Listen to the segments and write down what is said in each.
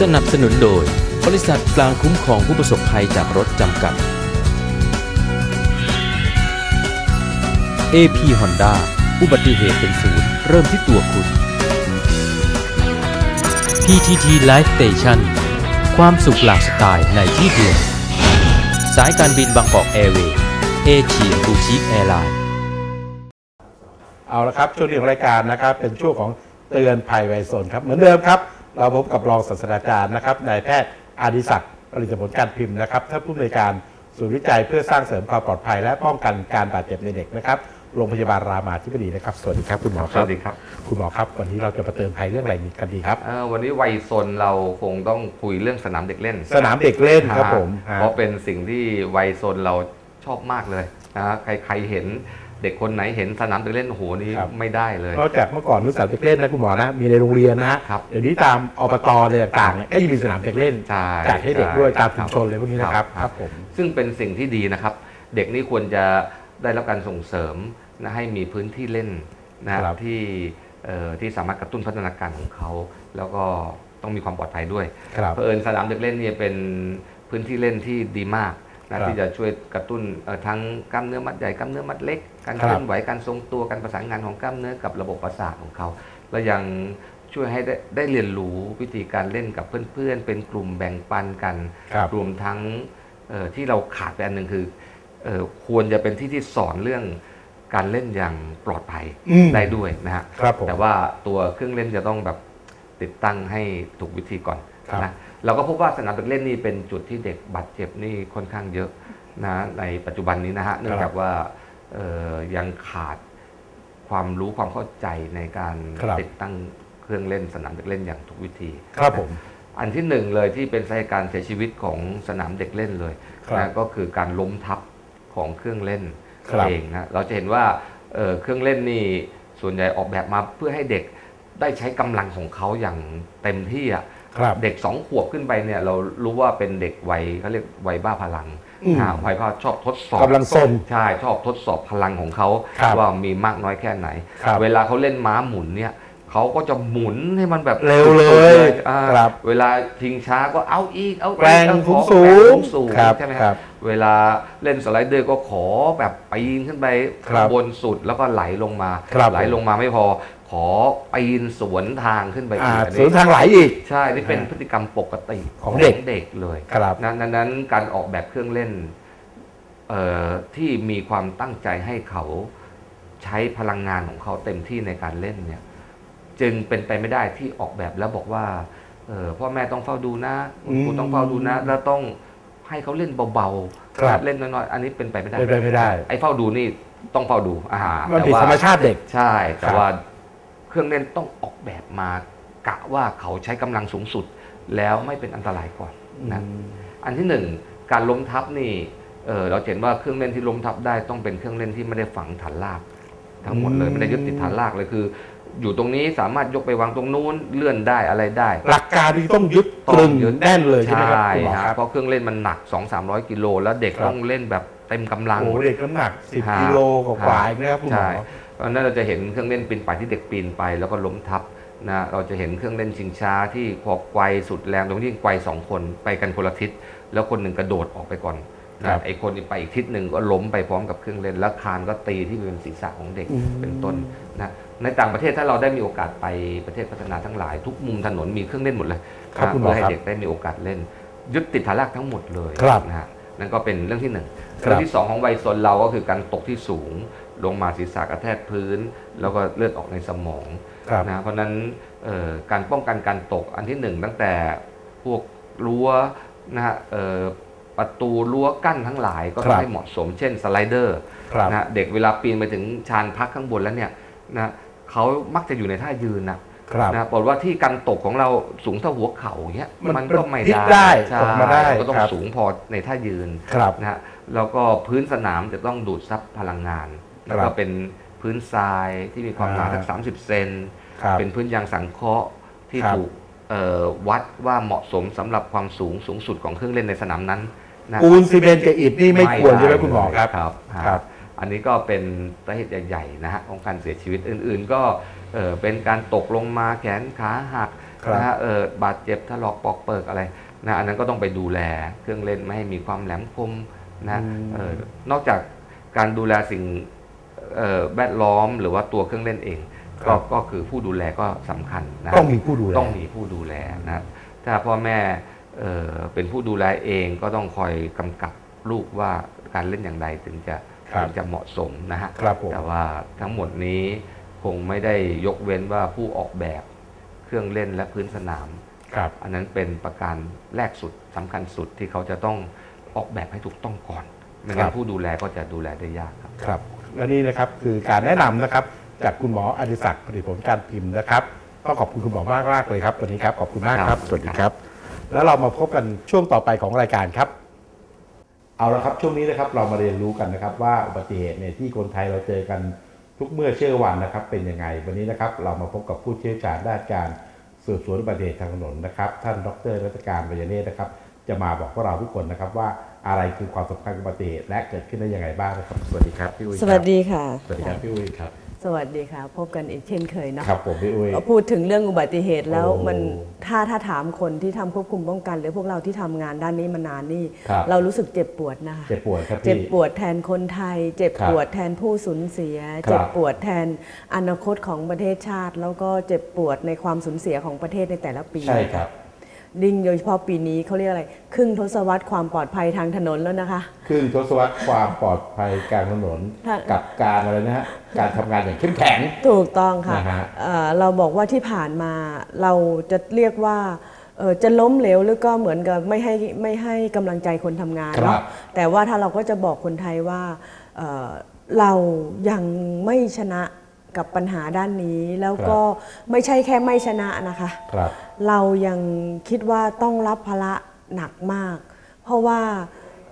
สนับสนุนโดย บริษัทกลางคุ้มครองผู้ประสบภัยจากรถจำกัด AP Honda อุบัติเหตุเป็นศูนย์เริ่มที่ตัวคุณ PTT Life Station ความสุขหลากสไตล์ในที่เดียว สายการบิน Bangkok Airways Asia's Boutique Airlineเอาละครับช่วงนี้ของรายการนะครับ เป็นช่วงของเตือนภัยไวโซนครับ เหมือนเดิมครับ เราพบกับรองศาสตราจารย์นะครับนายแพทย์อาดิศักดิ์ผลิตผลการพิมพ์นะครับท่านผู้อำนวยการศูนย์วิจัยเพื่อสร้างเสริมความปลอดภัย และป้องกันการบาดเจ็บในเด็กนะครับโรงพยาบาลรามาธิบดีนะครับ สวัสดีครับคุณหมอคสรับวัสดีครับคุณหมอครับ วันนี้เราจะมาเตือนภัยเรื่องอะไรกันดีครับ เอ่อวันนี้วัยซนเราคงต้องคุยเรื่องสนามเด็กเล่นสนามเด็กเล่นครับผมฮะเพราะเป็นสิ่งที่วัยซนเราชอบมากเลยนะฮะใครใครเห็น เด็กคนไหนเห็นสนามเด็กเล่นโอ้โหนี่ไม่ได้เลย นอกจากเมื่อก่อนรู้สนามเด็กเล่นนะคุณหมอนะมีในโรงเรียนนะฮะครับ เดี๋ยวนี้ตามอบตอะไรต่างๆเนี่ยก็ยังมีสนามเด็กเล่นใช่จัดให้เด็กด้วยใช่ตามชุมชนเลยพวกนี้นะครับครับครับผมซึ่งเป็นสิ่งที่ดีนะครับ เด็กนี่ควรจะได้รับการส่งเสริมนะให้มีพื้นที่เล่นนะฮะครับ ที่เอ่อที่สามารถกระตุ้นพัฒนาการของเขา แล้วก็ต้องมีความปลอดภัยด้วย ครับ เผอิญสนามเด็กเล่นเนี่ยเป็นพื้นที่เล่นที่ดีมาก นะครับที่จะช่วยกระตุ้นเอ่อทั้งกล้ามเนื้อมัดใหญ่กล้ามเนื้อมัดเล็ก การครับเคลื่อนไหวการทรงตัวการประสานงานของกล้ามเนื้อกับระบบประสาทของเขา และยังช่วยให้ได้ได้เรียนรู้วิธีการเล่นกับเพื่อนๆ เป็นกลุ่มแบ่งปันกันครับรวมทั้งเอ่อที่เราขาดไปอันหนึ่งคือเอ่อควรจะเป็นที่ที่สอนเรื่องการเล่นอย่างปลอดภัยอืมได้ด้วยนะฮะครับผมแต่ว่าตัวเครื่องเล่นจะต้องแบบติดตั้งให้ถูกวิธีก่อนครับ นะเราก็พบว่าสนามเด็กเล่นนี่เป็นจุดที่เด็กบาดเจ็บนี่ค่อนข้างเยอะนะในปัจจุบันนี้นะฮะเนื่องจากว่าเอ่อยังขาดความรู้ความเข้าใจในการครับติดตั้งเครื่องเล่นสนามเด็กเล่นอย่างถูกวิธี ครับผม อันที่หนึ่งเลยที่เป็นสาเหตุการเสียชีวิตของสนามเด็กเล่นเลยครับนะก็คือการล้มทับของเครื่องเล่นครับเองนะเราจะเห็นว่าเอ่อเครื่องเล่นนี่ส่วนใหญ่ออกแบบมาเพื่อให้เด็กได้ใช้กำลังของเขาอย่างเต็มที่อะครับ เด็กสองขวบขึ้นไปเนี่ยเรารู้ว่าเป็นเด็กวัยเขาเรียกวัยบ้าพลังอืมนะวัยบ้าชอบทดสอบกำลังซนใช่ชอบทดสอบพลังของเขาครับว่ามีมากน้อยแค่ไหนครับเวลาเขาเล่นม้าหมุนเนี่ย เขาก็จะหมุนให้มันแบบเร็วเลยสุดๆอ่าครับเวลาชิงช้าก็เอาอีกเอาอีกแรงเอาขอสูงๆแรงสูงครับใช่ไหมครับ เวลาเล่นสไลเดอร์ก็ขอแบบปีนขึ้นไปครับข้างบนสุดแล้วก็ไหลลงมาครับไหลลงมาไม่พอขอปีนสวนทางขึ้นไปอ่าอีกอันสวนนี้ทางไหลอีก ใช่ นี่เป็นพฤติกรรมปกติของเด็กเด็กเลยครับนั้นนั้นนั้นการออกแบบเครื่องเล่นเอ่อที่มีความตั้งใจให้เขาใช้พลังงานของเขาเต็มที่ในการเล่นเนี่ย จึงเป็นไปไม่ได้ที่ออกแบบแล้วบอกว่าเออพ่อแม่ต้องเฝ้าดูนะคุณครูอืมต้องเฝ้าดูนะ แล้วต้องให้เขาเล่นเบาครับเล่นน้อยๆอันนี้เป็นไปไม่ได้เป็นไปไม่ได้ ไอ้เฝ้าดูนี่ต้องเฝ้าดูอ่ามันแต่ผิดว่าธรรมชาติเด็ก ใช่ แต่ครับ ว่าเครื่องเล่นต้องออกแบบมากะว่าเขาใช้กำลังสูงสุด แล้วไม่เป็นอันตรายก่อนนะ อันที่หนึ่งการล้มทับนี่เออเราเห็นว่าเครื่องเล่นที่ล้มทับได้ต้องเป็นเครื่องเล่นที่ไม่ได้ฝังฐานราก ทั้งหมดเลยอืม ไม่ได้ยึดติดฐานรากเลยคือ อยู่ตรงนี้สามารถยกไปวางตรงนู้นเลื่อนได้อะไรได้ หลักการที่ต้องยึดตรึงแน่นเลยใช่ไหมครับคุณหมอฮะครับเพราะเครื่องเล่นมันหนัก 2 3 0 0กิโลแล้วเด็กครับต้องเล่นแบบเต็มกำลังโอ้โหเด็กน้ำหนักฮะ10กิโลกว่าๆอีกนะครับคุณหมอใช่เพราะฉะนั้นเราจะเห็นเครื่องเล่นปีนป่ายที่เด็กปีนไป แล้วก็ล้มทับนะเราจะเห็นเครื่องเล่นชิงช้าที่พอไกวสุดแรงตรงที่ไกวสองคนไปกันคนละทิศแล้วคนหนึ่งกระโดดออกไปก่อนครันะบไอ้คนอีกไปอีกทิศหนึ่งก็ล้มไปพร้อมกับเครื่องเล่นแล้วคานก็ตีที่บริเวณศีรษะของเด็กอืมเป็นต้นนะ ในต่างประเทศถ้าเราได้มีโอกาสไปประเทศพัฒนาทั้งหลาย ทุกมุมถนนมีเครื่องเล่นหมดเลยครับนะคุณหมอเพื่อให้ครับเด็กได้มีโอกาสเล่น ยึดติดฐานรากทั้งหมดเลยครับนะฮะนั่นก็เป็นเรื่องที่หนึ่งครับ เรื่องที่สองของวัยซนเราก็คือการตกที่สูง ลงมาศีรษะกระแทกพื้น แล้วก็เลือดออกในสมอง ครับ นะเพราะฉะนั้นเอ่อการป้องกันการตกอันที่หนึ่งตั้งแต่พวกรั้วนะฮะเอ่อประตูรั้วกั้นทั้งหลายก็คต้รัองบ ให้เหมาะสมเช่นสไลเดอร์ครับ นะฮะเด็กเวลาปีนไปถึงชานพักข้างบนแล้วเนี่ยนะ เขามักจะอยู่ในท่ายืนนะครับนะบอกว่าที่กันตกของเราสูงเท่าหัวเข่าอย่างเงี้ยมันมันก็ไม่พลิกได้ได้ใช่ตกมาได้ก็ต้อคงรับสูงพอในท่ายืนครับนะฮะแล้วก็พื้นสนามจะต้องดูดซับพลังงาน แล้วครัก็บเป็นพื้นทรายที่มีความหนาอ่าสักสามสิบเซนครับเป็นพื้นยางสังเคราะห์ที่ครับถูกเอ่อวัดว่าเหมาะสมสำหรับความสูงสูงสุดของเครื่องเล่นในสนามนั้นนะปูนซีเมนต์กับอิฐนี่ไม่ควรใช่ไหมคุณหมอครับครับครับ อันนี้ก็เป็นสาเหตุใหญ่ๆนะฮะของการเสียชีวิตอื่น ๆ ก็เอ่อเป็นการตกลงมาแขนขาหักครับนะฮะเออบาดเจ็บถลอกปอกเปิกอะไรนะอันนั้นก็ต้องไปดูแลเครื่องเล่นไม่ให้มีความแหลมคมนะเออนอกจากการดูแลสิ่งเอ่อแวดล้อมหรือว่าตัวเครื่องเล่นเองครัก็บก็คือผู้ดูแลก็สำคัญนะต้องมีผู้ดูแลต้องมีผู้ดูแลนะถ้าพ่อแม่เอ่อเป็นผู้ดูแลเองก็ต้องคอยกำกับลูกว่าการเล่นอย่างไรถึงจะครับ ถึงจะเหมาะสมนะฮะครับผมแต่ว่าทั้งหมดนี้คงไม่ได้ยกเว้นว่าผู้ออกแบบเครื่องเล่นและพื้นสนามครับอันนั้นเป็นประการแรกสุดสำคัญสุดที่เขาจะต้องออกแบบให้ถูกต้องก่อนไม่ครังั้บนผู้ดูแลก็จะดูแลได้ยากครับครับและนี่นะครับคือการแนะนำนะครับจากคุณหมออดิศักดิ์ผลิตผลการพิมพ์นะครับก็ขอบคุณคุณหมอมากมากๆเลยครับวันนี้ครับขอบคุณมากคครัรับบสวัสดีครับ แล้วเรามาพบกันช่วงต่อไปของรายการครับ เอาละครับช่วงนี้นะครับเรามาเรียนรู้กันนะครับ ว่าอุบัติเหตุเนี่ยที่คนไทยเราเจอกันทุกเมื่อเชื่อวันนะครับ เป็นยังไงวันนี้นะครับ เรามาพบกับผู้เชี่ยวชาญด้านการสืบสวนอุบัติเหตุทางถนนนะครับ ท่านดรรัตการวิยเนตนะครับ จะมาบอกพวกเราทุกคนนะครับ ว่าอะไรคือความสำคัญของอุบัติเหตุและเกิดขึ้นได้ยังไงบ้างนะครับ สวัสดีครับพี่อุ้ยครับสวัสดีค่ะ สวัสดีครับพี่อุ้ยครับ สวัสดีค่ะ พบกันอีกเช่นเคยเนาะครับผมพี่อุ้ย พูดถึงเรื่องอุบัติเหตุแล้วโอ้มันถ้าถ้าถามคนที่ทำควบคุมป้องกัน หรือพวกเราที่ทำงานด้านนี้มานานนี่ ครับ เรารู้สึกเจ็บปวดนะคะ เจ็บปวดครับเจ็บพี่ปวดแทนคนไทย เจ็บครับปวดแทนผู้สูญเสีย ครับเจ็บปวดแทนอนาคตของประเทศชาติ แล้วก็เจ็บปวดในความสูญเสียของประเทศในแต่ละปี ใช่ครับ ดิ่งโดยเฉพาะปีนี้เขาเรียกอะไร ครึ่งทศวรรษความปลอดภัยทางถนนแล้วนะคะ ครึ่งทศวรรษความปลอดภัยกลางถนนค่ะกับการอะไรนะฮะการทำงานอย่างเข้มแข็ง ถูกต้องค่ะนะฮะเอ่อเราบอกว่าที่ผ่านมาเราจะเรียกว่าเอ่อจะล้มเหลวหรือก็เหมือนกับไม่ให้ไม่ให้กำลังใจคนทำงานครับเนาะแต่ว่าถ้าเราก็จะบอกคนไทยว่าเอ่อเรายังไม่ชนะกับปัญหาด้านนี้ แล้วก็ไม่ใช่แค่ไม่ชนะนะคะครับ เรายังคิดว่าต้องรับภาระหนักมาก เพราะว่า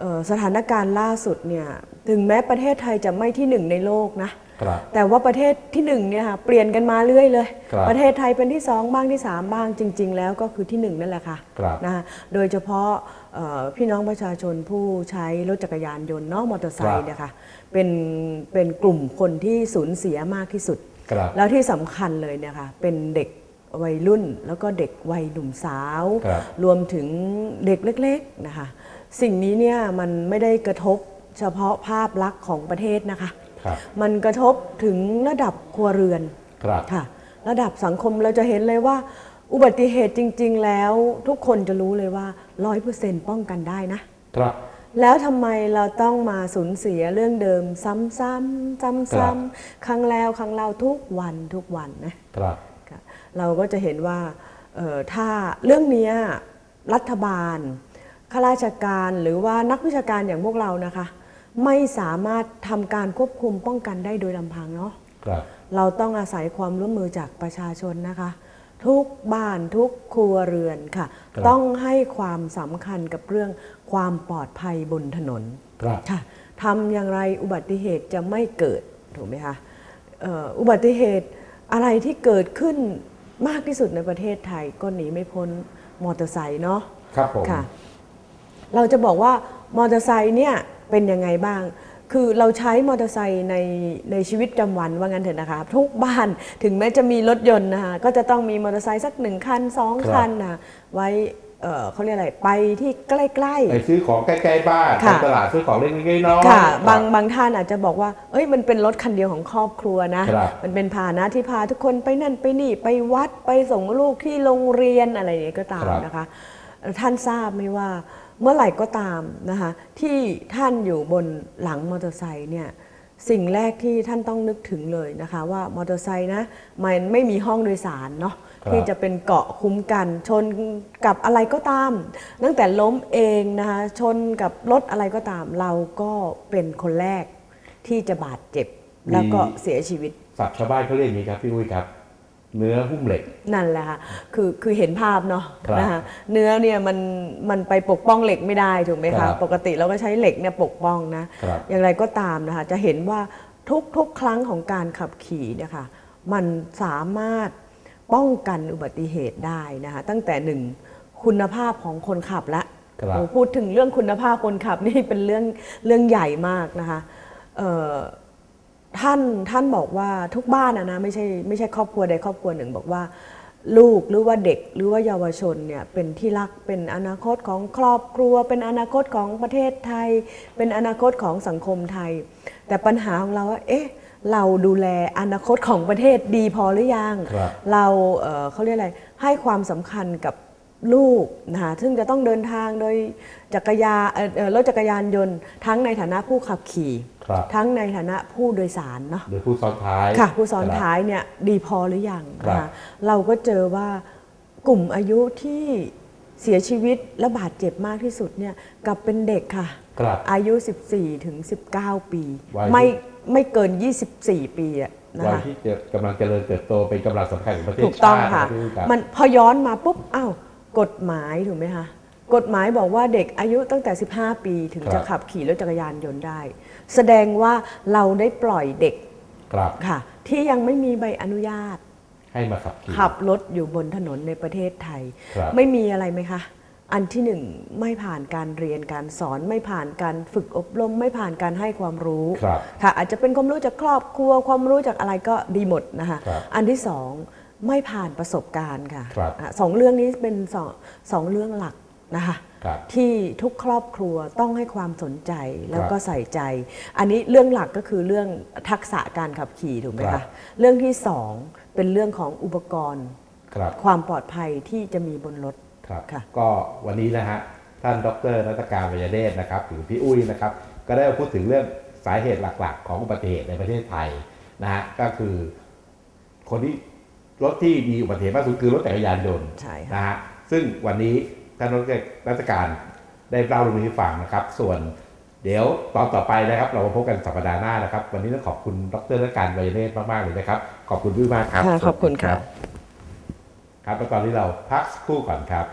เอ่อสถานการณ์ล่าสุดเนี่ยถึงแม้ประเทศไทยจะไม่ที่หนึ่งในโลกนะครับแต่ว่าประเทศที่หนึ่งเนี่ยค่ะเปลี่ยนกันมาเรื่อยเลยครับประเทศไทยเป็นที่สองบ้างที่สามบ้างจริง ๆ แล้วก็คือที่หนึ่งนั่นแหละค่ะครับนะคะโดยเฉพาะเอ่อพี่น้องประชาชนผู้ใช้รถจักรยานยนต์เนอกมอเตอร์ไซครัค์บเนี่ยค่ะเป็นเป็นกลุ่มคนที่สูญเสียมากที่สุดครับแล้วที่สำคัญเลยเนี่ยค่ะเป็นเด็ก วัยรุ่น แล้วก็เด็กวัยหนุ่มสาว ครับรวมถึงเด็กเล็กๆนะคะสิ่งนี้เนี่ยมันไม่ได้กระทบเฉพาะภาพลักษณ์ของประเทศนะคะ ครับ มันกระทบถึงระดับครัวเรือน ครับ ค่ะระดับสังคมเราจะเห็นเลยว่า อุบัติเหตุจริง ๆ แล้วทุกคนจะรู้เลยว่า 100%ป้องกันได้นะ ครับ แล้วทำไมเราต้องมาสูญเสียเรื่องเดิมซ้ำๆครัซ้บำๆครั้งแล้วครั้งเล่าทุกวันทุกวันนะ ครับค่ะ เราก็จะเห็นว่าเอ่อถ้าเรื่องเนี้ยรัฐบาลข้าราชการหรือว่านักวิชาการอย่างพวกเรานะคะ ไม่สามารถทำการควบคุมป้องกันได้โดยลำพังเนาะครับเราต้องอาศัยความร่วมมือจากประชาชนนะคะ ทุกบ้านทุกครัวเรือนค่ะครับต้องให้ความสำคัญกับเรื่องความปลอดภัยบนถนนครับค่ะทำอย่างไรอุบัติเหตุจะไม่เกิดถูกไหมคะเอ่ออุบัติเหตุอะไรที่เกิดขึ้น มากที่สุดในประเทศไทยก็หนีไม่พ้นมอเตอร์ไซค์เนาะครับผมค่ะ เราจะบอกว่ามอเตอร์ไซค์เนี่ยเป็นยังไงบ้าง คือเราใช้มอเตอร์ไซค์ในในชีวิตประจำวันว่างั้นเถอะนะคะทุกบ้านถึงแม้จะมีรถยนต์นะคะก็จะต้องมีมอเตอร์ไซค์สักหนึ่งคันสองครับคันนะไว้ เอ่อเขาเรียกอะไรไปที่ใกล้ๆไปซื้อของใกล้ๆบ้านค่ะไปตลาดซื้อของเล็กๆน้อยๆค่ะครับบางบางท่านอาจจะบอกว่า เอ้ยมันเป็นรถคันเดียวของครอบครัวนะ ครับ มันเป็นพาหนะที่พาทุกคนไปนั่นไปนี่ไปวัดไปส่งลูกที่โรงเรียนอะไรอย่างนี้ก็ตามครับนะคะท่านทราบไหมว่าเมื่อไหร่ก็ตามนะคะที่ท่านอยู่บนหลังมอเตอร์ไซค์เนี่ยสิ่งแรกที่ท่านต้องนึกถึงเลยนะคะว่ามอเตอร์ไซค์นะมันไม่มีห้องโดยสารเนาะครับ ที่จะเป็นเกาะคุ้มกัน ชนกับอะไรก็ตาม ตั้งแต่ล้มเองนะคะชนกับรถอะไรก็ตาม เราก็เป็นคนแรกที่จะบาดเจ็บแล้วก็เสียชีวิตศัพท์ชาวบ้านเขาเรียกอย่างนี้ครับพี่อุ้ยครับ เนื้อหุ้มเหล็ก นั่นแหละค่ะคือคือเห็นภาพเนาะครับนะคะเนื้อเนี่ยมันมันไปปกป้องเหล็กไม่ได้ถูกไหมครัคะบปกติเราก็ใช้เหล็กเนี่ยปกป้องนะครับอย่างไรก็ตามนะคะจะเห็นว่าทุกทุกครั้งของการขับขี่เนี่ยค่ะมันสามารถ ป้องกันอุบัติเหตุได้นะคะตั้งแต่หนึ่งคุณภาพของคนขับละครับ โอ้พูดถึงเรื่องคุณภาพคนขับนี่เป็นเรื่องเรื่องใหญ่มากนะคะเอ่อท่านท่านบอกว่าทุกบ้านนะนะไม่ใช่ไม่ใช่ครอบครัวใดครอบครัวหนึ่ง บอกว่า ลูกหรือว่าเด็กหรือว่าเยาวชนเนี่ยเป็นที่รักเป็นอนาคตของครอบครัว เป็นอนาคตของประเทศไทย เป็นอนาคตของสังคมไทย แต่ปัญหาของเราว่าเอ๊ะ เราดูแลอนาคตของประเทศดีพอหรือยังครับเราเอ่อเขาเรียกอะไรให้ความสำคัญกับลูกนะคะซึ่งจะต้องเดินทางโดยจักรยานเอ่อเอ่อรถจักรยานยนต์ ทั้งในฐานะผู้ขับขี่ครับทั้งในฐานะผู้โดยสารเนาะหรือผู้ซ้อนท้ายค่ะผู้ซ้อนครับท้ายเนี่ยดีพอหรือยังครับนะคะเราก็เจอว่ากลุ่มอายุที่เสียชีวิตและบาดเจ็บมากที่สุดเนี่ยกลับเป็นเด็กค่ะครับอายุ 14 ถึง 19 ปีวัยที่ไม่ ไม่เกิน 24 ปีอะนะวัยคะที่จะกำลังเจริญเติบโตเป็นกำลังสำคัญของประเทศถูกต้องชาติค่ะนรับมันพอย้อนมาปุ๊บอ้าวกฎหมายถูกไหมคะกฎหมายบอกว่าเด็กอายุตั้งแต่ 15 ปีถึงจะขับขี่รถจักรยานยนต์ได้ แสดงว่าเราได้ปล่อยเด็กครับค่ะ ที่ยังไม่มีใบอนุญาต ให้มาขับขี่ ขับรถอยู่บนถนนในประเทศไทย ครับ ไม่มีอะไรไหมคะ อันที่หนึ่งไม่ผ่านการเรียนการสอนไม่ผ่านการฝึกอบรม ไม่ผ่านการให้ความรู้ครับค่ะอาจจะเป็นความรู้จากครอบครัวความรู้จากอะไรก็ดีหมดนะคะครับอันที่สองไม่ผ่านประสบการณ์ค่ะครับอะสองเรื่องนี้เป็นสองสองเรื่องหลักนะคะครับที่ทุกครอบครัวต้องให้ความสนใจแล้วก็ครับใส่ใจ อันนี้เรื่องหลักก็คือเรื่องทักษะการขับขี่ถูกไหมครัคะบเรื่องที่สองเป็นเรื่องของอุปกรณ์ครับความปลอดภัยที่จะมีบนรถ ครับค่ะก็วันนี้นะฮะท่านดรรัตการวิยเดชนะครับหรือพี่อุ้ยนะครับ ก็ได้พูดถึงเรื่องสาเหตุหลักๆ ของอุบัติเหตุในประเทศไทยนะฮะก็คือ คนที่รถที่มีอุบัติเหตุมากสุดคือรถจักรยานยนต์ใช่ค่ะนะฮะซึ่งวันนี้ท่านดรรัตการได้เล่าเรื่องนี้ให้ฟังนะครับ ส่วนเดี๋ยวตอนต่อไปนะครับ เรามาพบกันสัปดาห์หน้านะครับ วันนี้ต้องขอบคุณดรรัตการวิยเดชมาก ๆ เลยนะครับ ขอบคุณพี่มากครับค่ะขอบคุณสวัสดีค่ะรับ ครับแล้วตอนนี้เราพักสักครู่ก่อนครับ